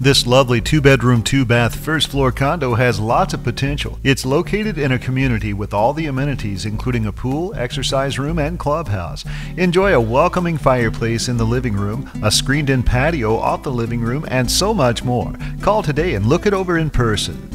This lovely two bedroom, two bath, first floor condo has lots of potential. It's located in a community with all the amenities, including a pool, exercise room, and clubhouse. Enjoy a welcoming fireplace in the living room, a screened in patio off the living room, and so much more. Call today and look it over in person.